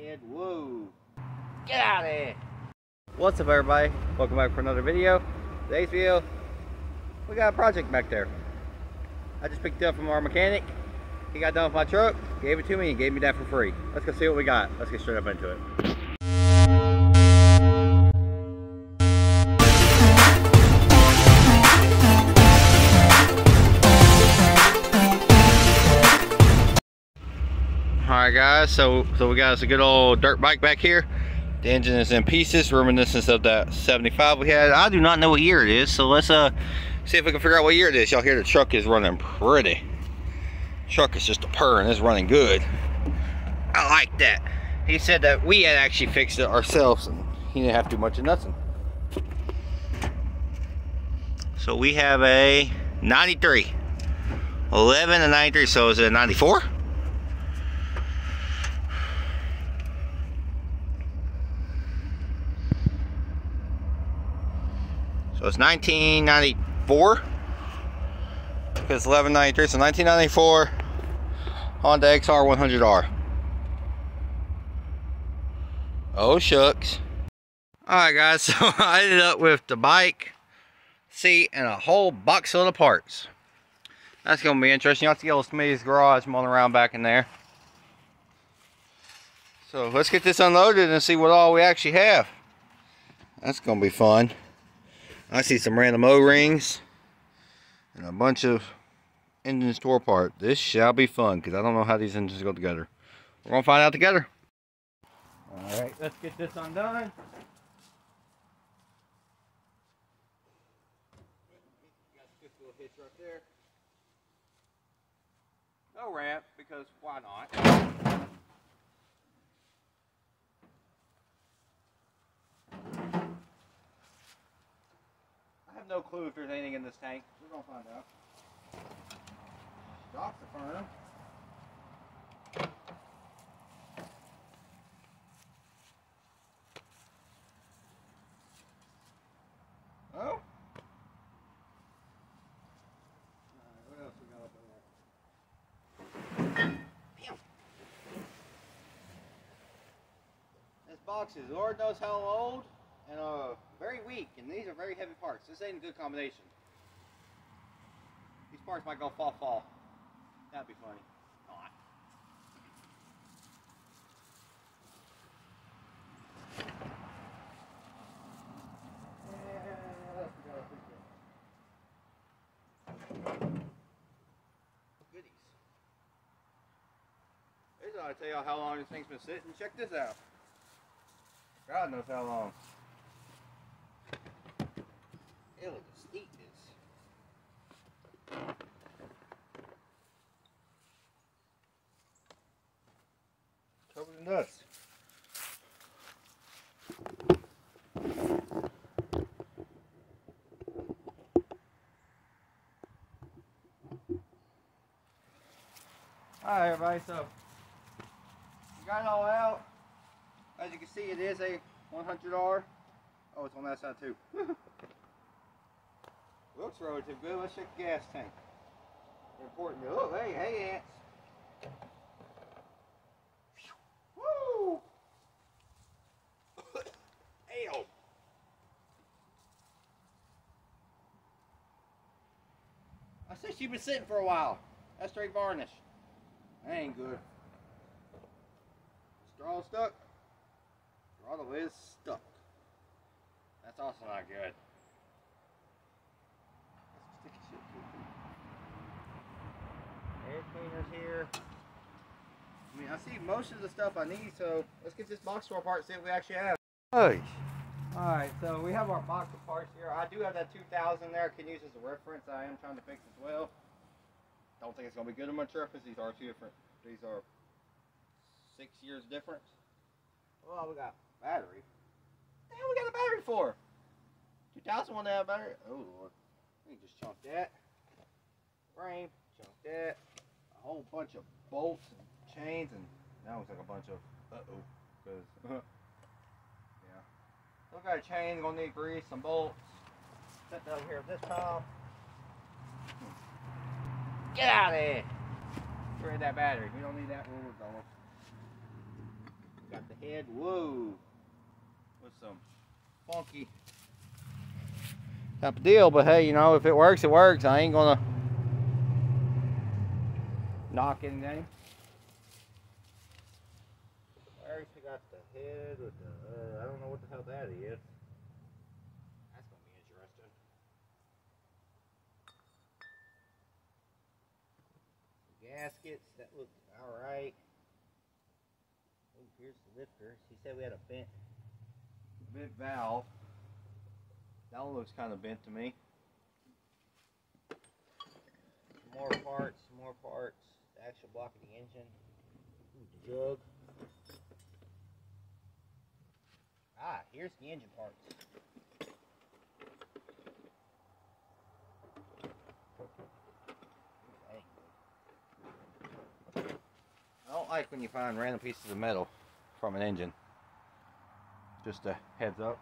kid. Whoa. Get out of here. What's up everybody? Welcome back for another video. Today's video, we got a project back there. I just picked it up from our mechanic. He got done with my truck, gave it to me, and gave me that for free. Let's go see what we got. Let's get straight up into it. Alright guys, so so we got us a good old dirt bike back here. The engine is in pieces, reminiscence of that 75 we had. I do not know what year it is, so let's uh see if we can figure out what year it is. Y'all hear the truck is running pretty. Truck is just a purr and it's running good. I like that. He said that we had actually fixed it ourselves and he didn't have to do much of nothing. So we have a 93. 11 and 93, so is it a 94? So it's 1994 because 1193, so 1994 Honda XR 100R. Oh shucks. Alright guys, so I ended up with the bike, seat, and a whole box of parts. That's going to be interesting. You'll have to get Smitty's garage mulling around back in there. So let's get this unloaded and see what all we actually have. That's going to be fun. I see some random O-rings and a bunch of engine store part. This shall be fun because I don't know how these engines go together. We're going to find out together. Alright, let's get this undone. No ramp because why not? No clue if there's anything in this tank. We're gonna find out. Docks are firm. Oh. what else we got up in there? This box is Lord knows how old and uh very weak, and these are very heavy parts. This ain't a good combination. These parts might go fall fall. That'd be funny. Not. Goodies. This ought to tell y'all how long this thing's been sitting. Check this out. God knows how long. Covered. Alright everybody, so we got it all out. As you can see it is a 100R. Oh, it's on that side too. Looks relative good. Let's check the gas tank. Important. Oh, hey, hey, ants. Woo! Ew. She's been sitting for a while. That's straight varnish. That ain't good. Straw stuck. Throttle is stuck. That's also not good. Air cleaners here. I mean, I see most of the stuff I need, so let's get this box store part see what we actually have. Hey. Alright, so we have our box of parts here. I do have that 2000 there. I can use as a reference. I am trying to fix as well. Don't think it's going to be good in my because these are two different. These are six years difference. Well, we got battery. What the hell we got a battery for? 2000 one have battery? Oh, Lord. Let me just chunk that. Frame, chunk that. A whole bunch of bolts and chains, and that looks like a bunch of uh-oh. Because. Look at a chain, gonna need grease, some bolts. That over here at this top. Get out of here! Of that battery. We don't need that when we're going. Got the head. Whoa. With some funky type of deal. But hey, you know, if it works, it works. I ain't gonna knock anything. There's we with uh, I don't know what the hell that is. That's gonna be interesting. Gaskets, that look alright. Oh, here's the lifter. He said we had a bent, bent valve. That one looks kind of bent to me. Some more parts, some more parts. The actual block of the engine. Ooh, the jug. Ah, here's the engine parts. I don't like when you find random pieces of metal from an engine. Just a heads up.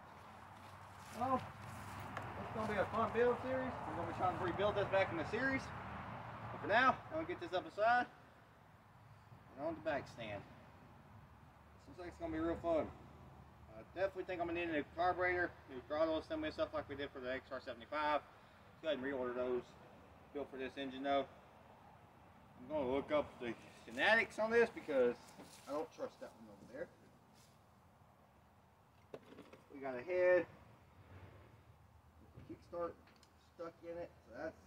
Oh, it's gonna be a fun build series. We're gonna be trying to rebuild this back in the series. But for now, I'm gonna get this up aside and on the back stand. Seems like it's gonna be real fun. I definitely think I'm gonna need a carburetor, new throttle assembly stuff like we did for the XR75. Go ahead and reorder those. Built for this engine though. I'm gonna look up the schematics on this because I don't trust that one over there. We got a head, kickstart stuck in it, so that's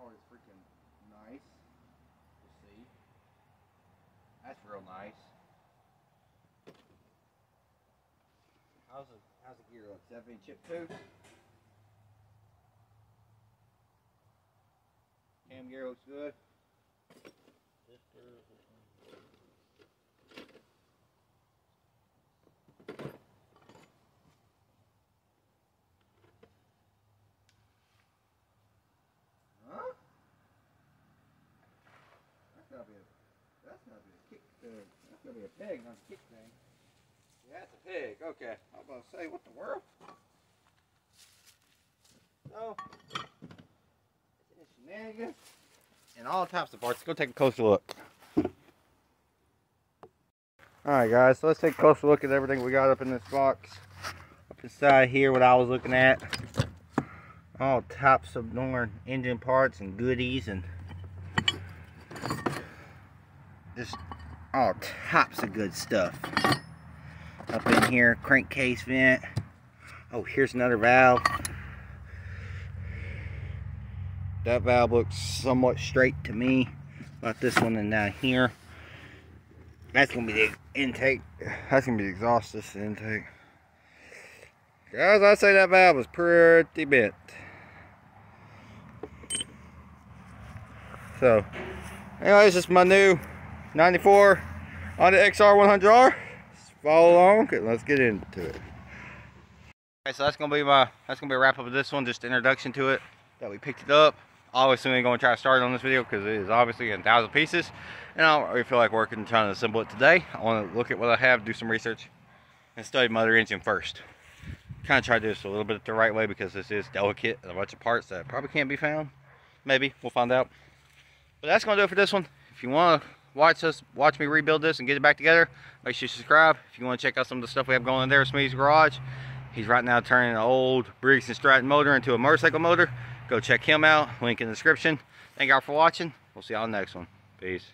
always freaking nice to see. That's real nice. How's the how's the gear look? Is that being chip too? Cam gear looks good. Huh? That's gotta be a that's gotta be a kick uh, that's gotta be a peg, not a kick thing. Yeah, that's a pig. Okay. I was about to say, what the world? So, it's shenanigans and all types of parts. Let's go take a closer look. Alright guys, so let's take a closer look at everything we got up in this box. Up inside here, what I was looking at. All types of darn engine parts and goodies and just all types of good stuff up in here crankcase vent. Oh here's another valve. That valve looks somewhat straight to me. About this one and down here. That's gonna be the intake that's gonna be the exhaust this intake. Guys i say that valve is pretty bent. So anyways this is my new 94 Honda xr100r follow along and let's get into it. Okay, so that's gonna be my that's gonna be a wrap up of this one, just introduction to it. That we picked it up. Obviously, we gonna try to start it on this video because it is obviously in a thousand pieces, and I don't really feel like working trying to assemble it today. I want to look at what I have, do some research, and study mother engine first. Kind of try to do this a little bit the right way because this is delicate and a bunch of parts that probably can't be found. Maybe we'll find out. But that's gonna do it for this one. If you want to watch us, watch me rebuild this and get it back together, make sure you subscribe. If you want to check out some of the stuff we have going on there at Smitty's Garage, he's right now turning an old Briggs & Stratton motor into a motorcycle motor. Go check him out, link in the description. Thank y'all for watching. We'll see y'all next one. Peace.